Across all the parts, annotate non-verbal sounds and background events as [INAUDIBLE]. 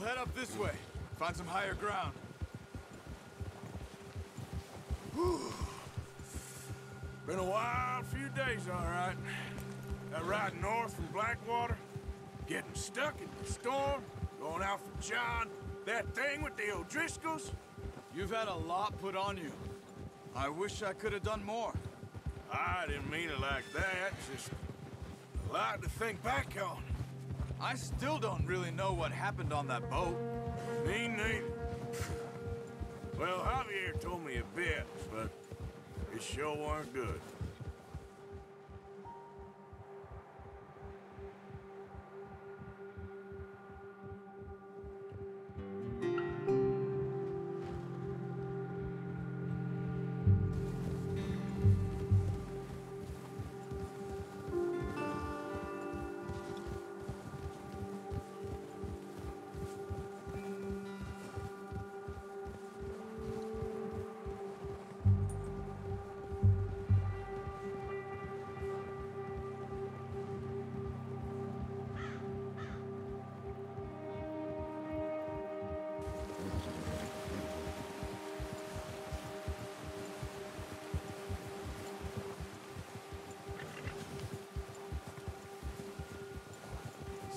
We'll head up this way, find some higher ground. Been a wild few days, all right. That ride north from Blackwater, getting stuck in the storm, going out for John, that thing with the O'Driscolls. You've had a lot put on you. I wish I could have done more. I didn't mean it like that, just a lot to think back on. I still don't really know what happened on that boat. Me neither. Well, Javier told me a bit, but it sure weren't good.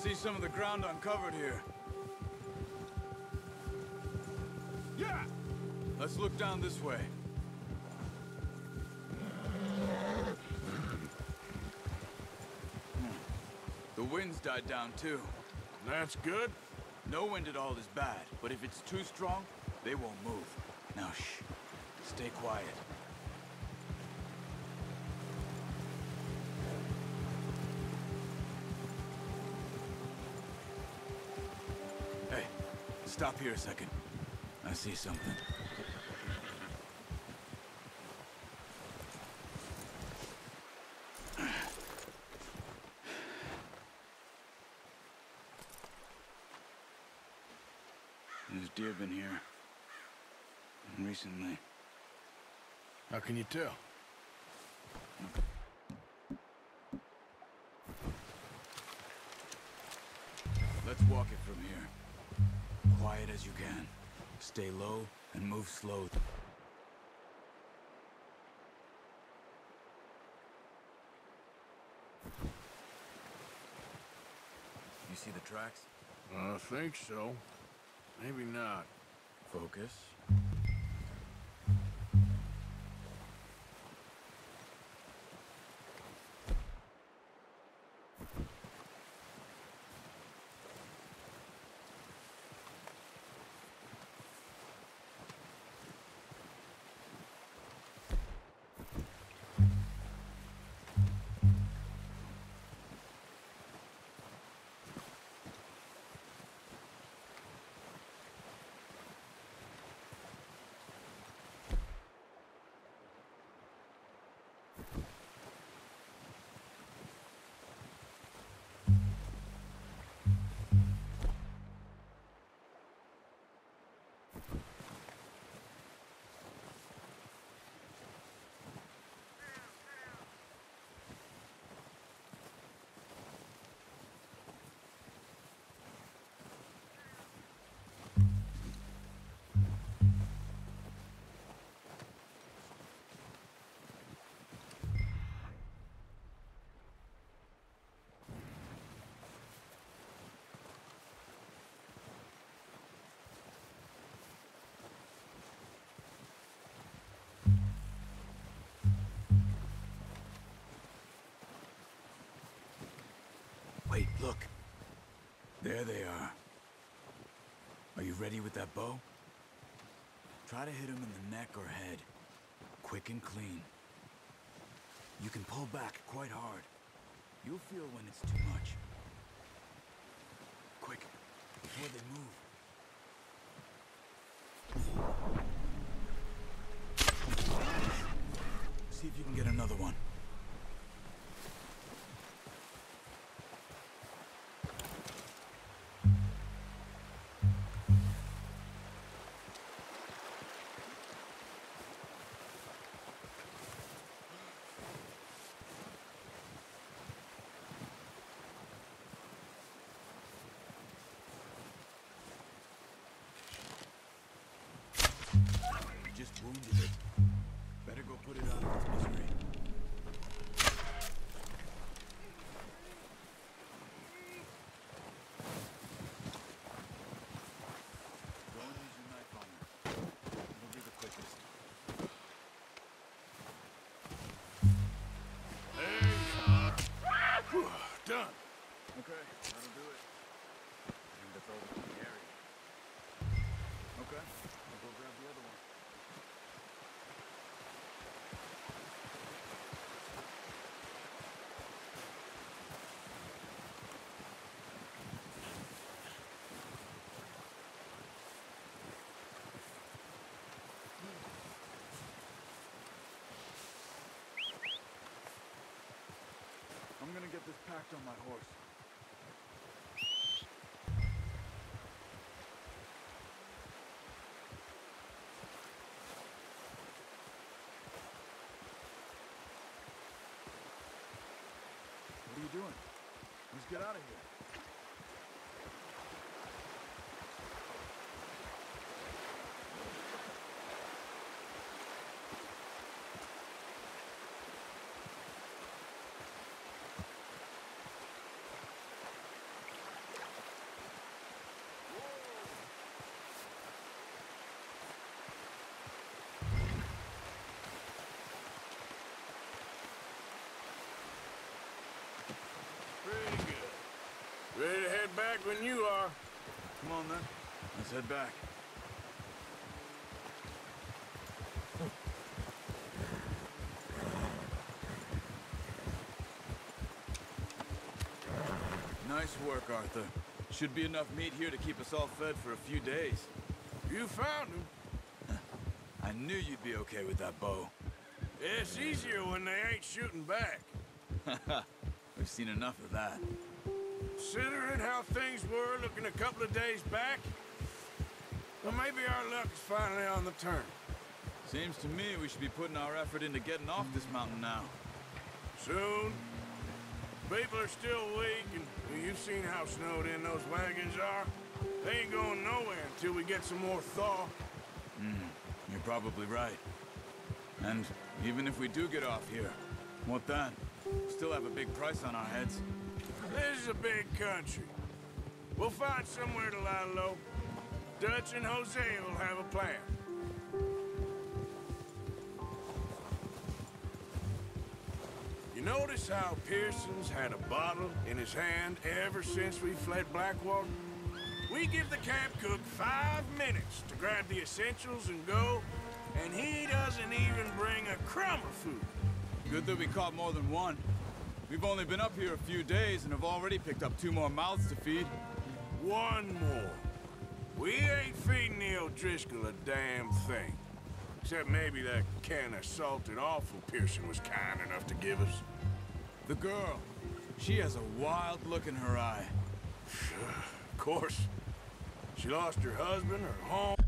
see some of the ground uncovered here. Yeah! Let's look down this way. The wind's died down too. That's good. No wind at all is bad, but if it's too strong, they won't move. Now shh, stay quiet. Here a second. I see something. There's deer been here. Recently. How can you tell? Let's walk it from here. Quiet as you can. Stay low and move slow. You see the tracks? I think so. Maybe not. Focus. Wait, look. There they are. Are you ready with that bow? Try to hit him in the neck or head. Quick and clean. You can pull back quite hard. You'll feel when it's too much. Quick, before they move. See if you can get another one. Wounded. Better go put it of its misery. This packed on my horse. What are you doing? Let's get out of here. Pretty good. When you are. Come on then. Let's head back. Nice work, Arthur. Should be enough meat here to keep us all fed for a few days. You found him. [LAUGHS] I knew you'd be okay with that bow. It's easier when they ain't shooting back. [LAUGHS] We've seen enough of that. Considering how things were looking a couple of days back, well, maybe our luck is finally on the turn. Seems to me we should be putting our effort into getting off this mountain now. Soon. People are still weak, and you've seen how snowed in those wagons are. They ain't going nowhere until we get some more thaw. Mm-hmm. You're probably right. And even if we do get off here, what then? Still have a big price on our heads. This is a big country. We'll find somewhere to lie low. Dutch and Hosea will have a plan. You notice how Pearson's had a bottle in his hand ever since we fled Blackwater? We give the camp cook five minutes to grab the essentials and go, and he doesn't even bring a crumb of food. Good that we caught more than one. We've only been up here a few days and have already picked up two more mouths to feed. One more. We ain't feeding the O'Driscoll a damn thing. Except maybe that can of salted offal Pearson was kind enough to give us. The girl, she has a wild look in her eye. [SIGHS] Of course. She lost her husband, her home.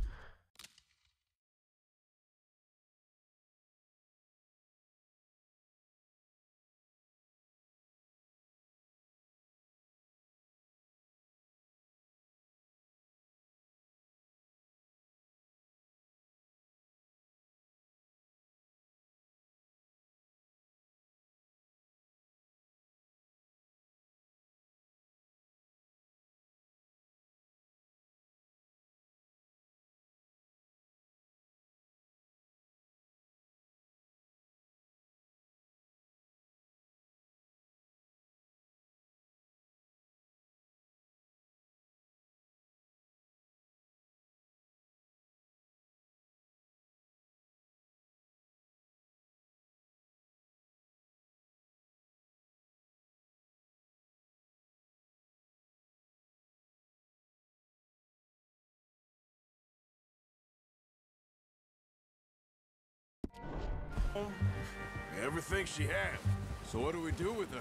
Everything she had. So what do we do with her?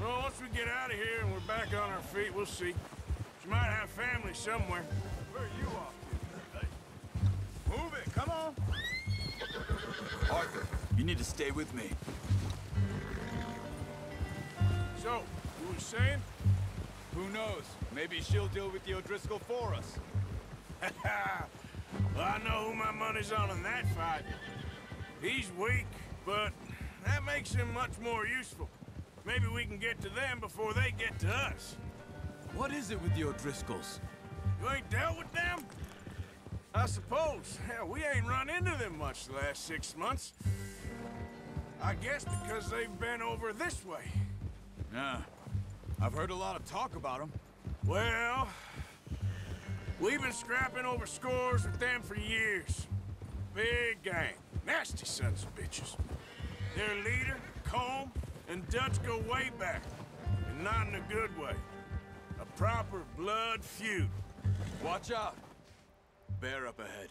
Well, once we get out of here and we're back on our feet, we'll see. She might have family somewhere. Where are you off to? Move it, come on! Arthur, you need to stay with me. So, you were saying? Who knows? Maybe she'll deal with the O'Driscoll for us. [LAUGHS] well, I know who my money's on in that fight. He's weak, but that makes him much more useful. Maybe we can get to them before they get to us. What is it with the O'Driscolls? You ain't dealt with them? I suppose. Hell, we ain't run into them much the last six months. I guess because they've been over this way. Yeah. I've heard a lot of talk about them. Well, we've been scrapping over scores with them for years. Big gang. Nasty sons of bitches. Their leader, Colm, and Dutch go way back. And not in a good way. A proper blood feud. Watch out! Bear up ahead.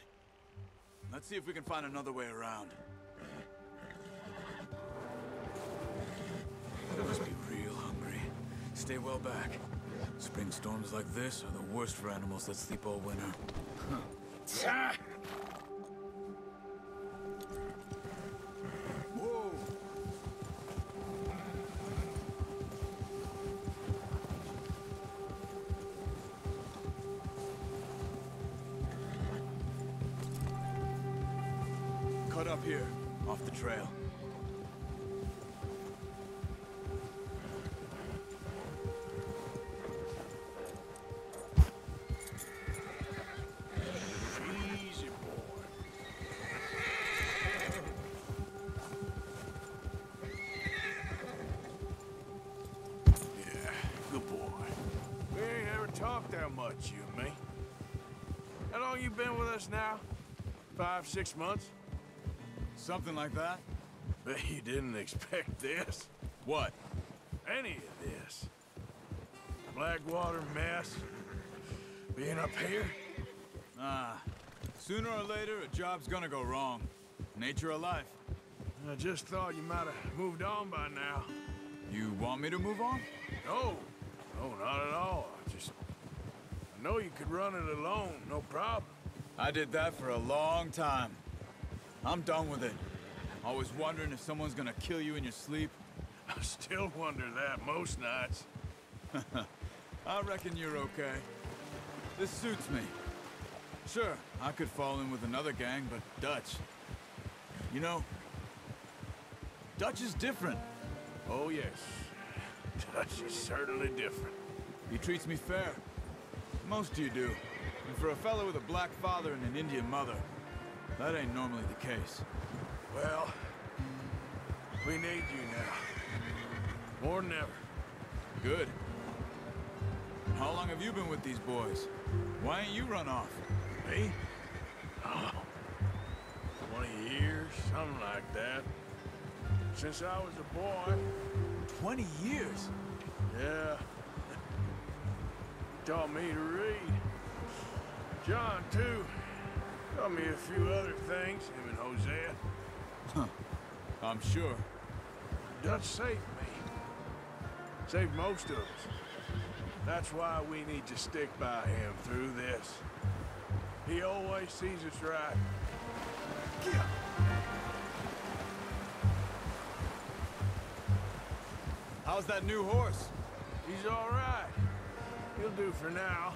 Let's see if we can find another way around. They must be real hungry. Stay well back. Spring storms like this are the worst for animals that sleep all winter. Ah! up here, off the trail. much, you and me. How long you been with us now? Five, six months? Something like that? Bet you didn't expect this. What? Any of this. Blackwater mess. Being up here? Ah, sooner or later, a job's gonna go wrong. Nature of life. I just thought you might have moved on by now. You want me to move on? No. No, not at all. I just... I know you could run it alone, no problem. I did that for a long time. I'm done with it. Always wondering if someone's gonna kill you in your sleep. [LAUGHS] I still wonder that most nights. [LAUGHS] I reckon you're okay. This suits me. Sure, I could fall in with another gang, but Dutch... You know... Dutch is different. Oh, yes. Dutch is certainly different. He treats me fair. Most of you do. And for a fellow with a black father and an Indian mother, that ain't normally the case. Well, we need you now. More than ever. Good. How long have you been with these boys? Why ain't you run off? Me? Oh, 20 years, something like that. Since I was a boy. 20 years? Yeah. [LAUGHS] Taught me to read. John, too. Taught me a few other things, him and Hosea. I'm sure. Dutch saved me. Saved most of us. That's why we need to stick by him through this. He always sees us right. How's that new horse? He's all right. He'll do for now.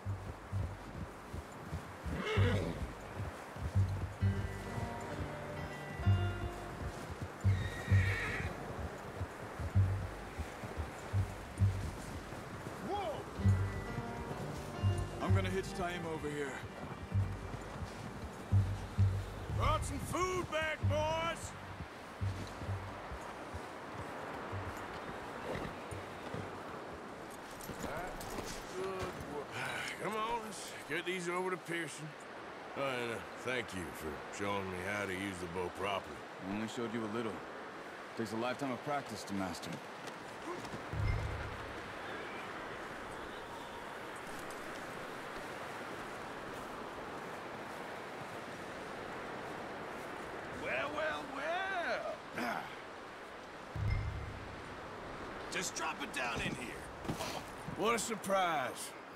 I'm gonna hitch Taima over here. Get these over to Pearson. Oh, and uh, thank you for showing me how to use the bow properly. I only showed you a little. It Takes a lifetime of practice to master. Well, well, well. Just drop it down in here. What a surprise.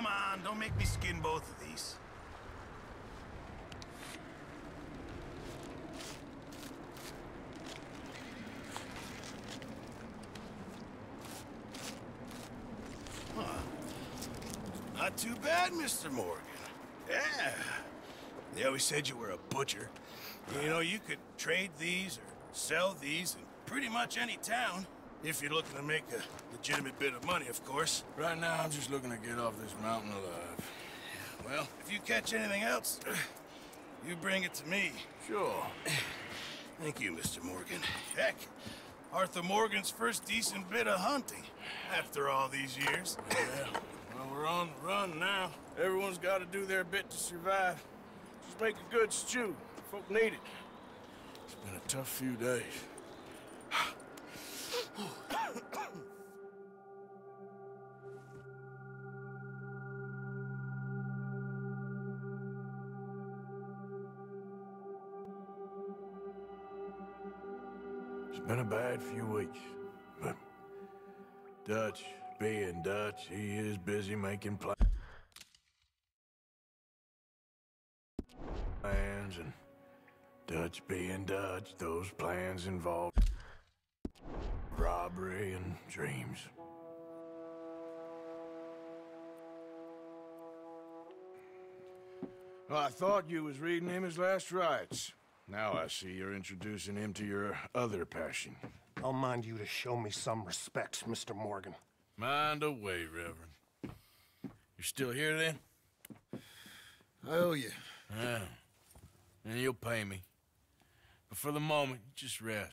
Come on, don't make me skin both of these. Huh. Not too bad, Mr. Morgan. Yeah. They always said you were a butcher. You know, you could trade these or sell these in pretty much any town. If you're looking to make a legitimate bit of money, of course. Right now, I'm just looking to get off this mountain alive. Well, if you catch anything else, [CLEARS THROAT] you bring it to me. Sure. [CLEARS THROAT] Thank you, Mr. Morgan. Heck, Arthur Morgan's first decent bit of hunting after all these years. [LAUGHS] Yeah. Well, we're on the run now. Everyone's got to do their bit to survive. Just make a good stew. Folk need it. It's been a tough few days. Been a bad few weeks, but Dutch, being Dutch, he is busy making pla- plans, and Dutch being Dutch, those plans involve robbery and dreams. Well, I thought you was reading him his last rites. Now I see you're introducing him to your other passion. I'll mind you to show me some respect, Mr. Morgan. Mind away, Reverend. You're still here then? I owe you. Yeah. And you'll pay me. But for the moment, just rest.